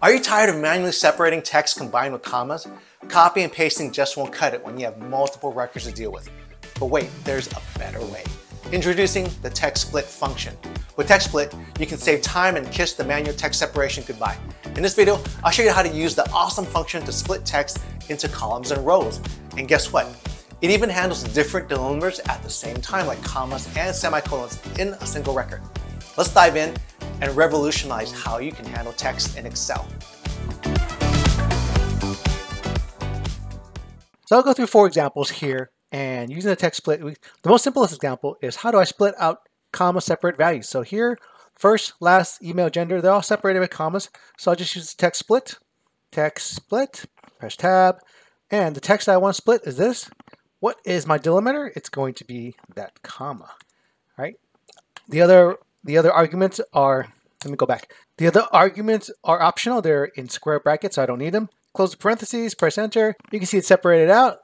Are you tired of manually separating text combined with commas? Copy and pasting just won't cut it when you have multiple records to deal with. But wait, there's a better way. Introducing the text split function. With text split, you can save time and kiss the manual text separation goodbye. In this video, I'll show you how to use the awesome function to split text into columns and rows. And guess what? It even handles different delimiters at the same time, like commas and semicolons in a single record. Let's dive in and revolutionize how you can handle text in Excel. So I'll go through four examples here and using the text split, the most simplest example is how do I split out comma separate values? So here, first, last, email, gender, they're all separated by commas. So I'll just use the text split, text split, press tab, and the text I want to split is this. What is my delimiter? It's going to be that comma, right? The other the other arguments are, let me go back. The other arguments are optional. They're in square brackets, so I don't need them. Close the parentheses, press enter. You can see it's separated out.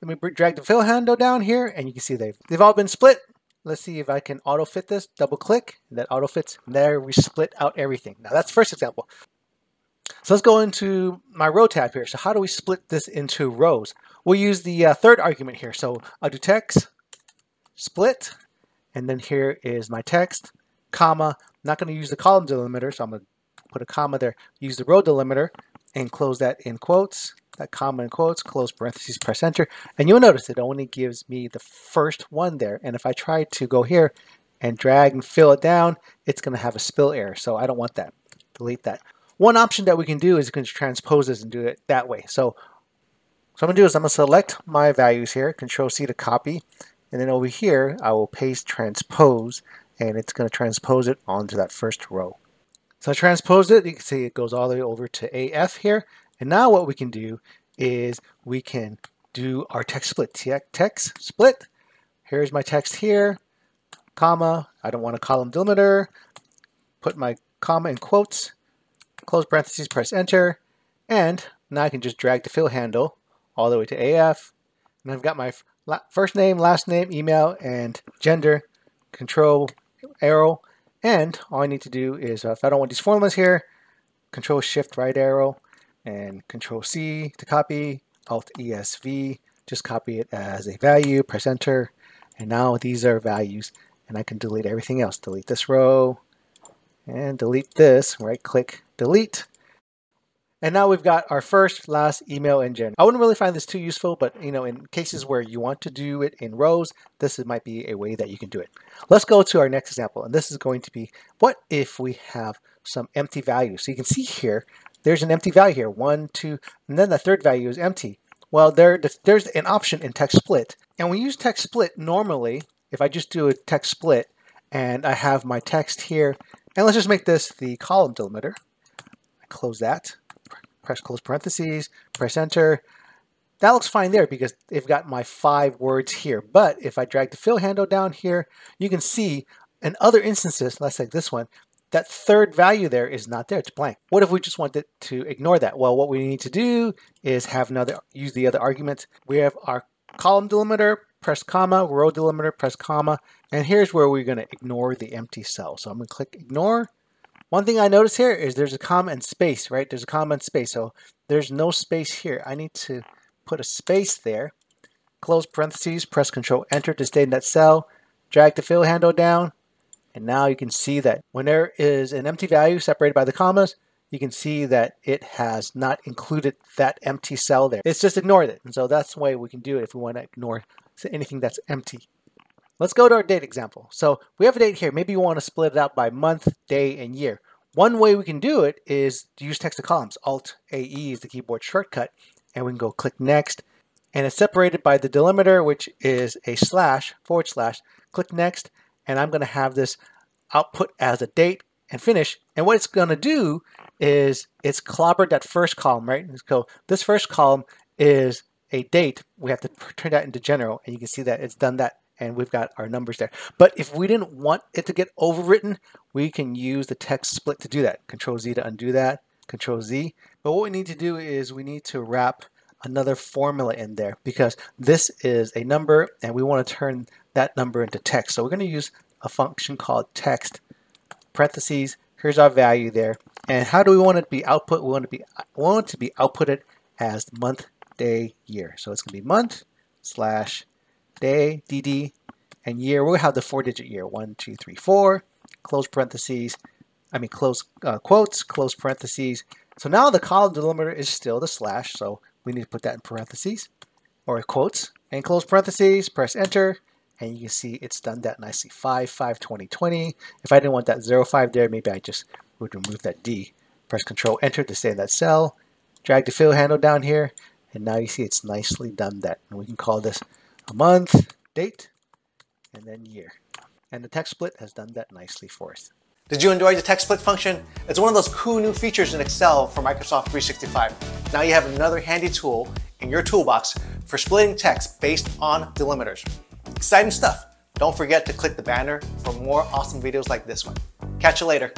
Let me drag the fill handle down here, and you can see they've, they've all been split. Let's see if I can auto fit this. Double click, that auto fits. There we split out everything. Now that's the first example. So let's go into my row tab here. So how do we split this into rows? We'll use the uh, third argument here. So I'll do text, split, and then here is my text, comma. I'm not going to use the column delimiter, so I'm going to put a comma there. Use the row delimiter and close that in quotes. That comma in quotes, close parentheses, press enter. And you'll notice it only gives me the first one there. And if I try to go here and drag and fill it down, it's going to have a spill error. So I don't want that. Delete that. One option that we can do is we can transpose this and do it that way. So, so I'm going to do is I'm going to select my values here, Control C to copy, and then over here I will paste transpose, and it's going to transpose it onto that first row. So I transposed it. You can see it goes all the way over to AF here. And now what we can do is we can do our text split. Text split. Here's my text here, comma. I don't want a column delimiter. Put my comma in quotes close parentheses, press enter, and now I can just drag the fill handle all the way to AF. And I've got my first name, last name, email, and gender, control arrow. And all I need to do is, uh, if I don't want these formulas here, control shift right arrow and control C to copy, alt ESV, just copy it as a value, press enter. And now these are values and I can delete everything else. Delete this row, and delete this, right click, delete. And now we've got our first, last email engine. I wouldn't really find this too useful, but you know, in cases where you want to do it in rows, this might be a way that you can do it. Let's go to our next example, and this is going to be, what if we have some empty values? So you can see here, there's an empty value here, one, two, and then the third value is empty. Well, there, there's an option in text split. And we use text split, normally, if I just do a text split, and I have my text here and let's just make this the column delimiter. I close that, press close parentheses, press enter. That looks fine there because they've got my five words here. But if I drag the fill handle down here, you can see in other instances, let's take this one, that third value there is not there, it's blank. What if we just wanted to ignore that? Well, what we need to do is have another, use the other argument. We have our column delimiter, press comma, row delimiter, press comma, and here's where we're going to ignore the empty cell. So I'm going to click ignore. One thing I notice here is there's a comma and space, right? There's a comma and space. So there's no space here. I need to put a space there. Close parentheses, press Control Enter to stay in that cell. Drag the fill handle down. And now you can see that when there is an empty value separated by the commas, you can see that it has not included that empty cell there. It's just ignored it. And so that's the way we can do it if we want to ignore anything that's empty. Let's go to our date example. So we have a date here. Maybe you want to split it out by month, day, and year. One way we can do it is to use text to columns. Alt AE is the keyboard shortcut. And we can go click next. And it's separated by the delimiter, which is a slash, forward slash. Click next. And I'm going to have this output as a date and finish. And what it's going to do is it's clobbered that first column, right? So this first column is a date. We have to turn that into general. And you can see that it's done that and we've got our numbers there. But if we didn't want it to get overwritten, we can use the text split to do that. Control Z to undo that, Control Z. But what we need to do is we need to wrap another formula in there because this is a number and we want to turn that number into text. So we're going to use a function called text, parentheses, here's our value there, And how do we want it to be output? We want it to be want it to be outputted as month, day, year. So it's going to be month slash day, dd, and year. We'll have the four-digit year. One, two, three, four. Close parentheses. I mean, close uh, quotes, close parentheses. So now the column delimiter is still the slash, so we need to put that in parentheses or quotes and close parentheses, press enter, and you can see it's done that nicely. 5, 5, 20, 20. If I didn't want that 0, 5 there, maybe I just would remove that D. Press Control Enter to stay in that cell. Drag the fill handle down here, and now you see it's nicely done that. And we can call this a month, date, and then year. And the text split has done that nicely for us. Did you enjoy the text split function? It's one of those cool new features in Excel for Microsoft 365. Now you have another handy tool in your toolbox for splitting text based on delimiters. Exciting stuff. Don't forget to click the banner for more awesome videos like this one. Catch you later.